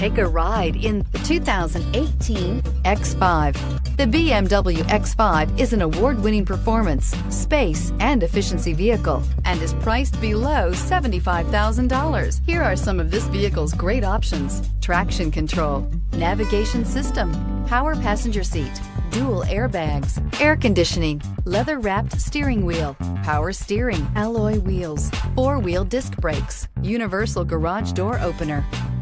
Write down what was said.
Take a ride in the 2018 X5. The BMW X5 is an award-winning performance, space, and efficiency vehicle and is priced below $75,000. Here are some of this vehicle's great options. Traction control, navigation system, power passenger seat, dual airbags, air conditioning, leather-wrapped steering wheel, power steering, alloy wheels, four-wheel disc brakes, universal garage door opener.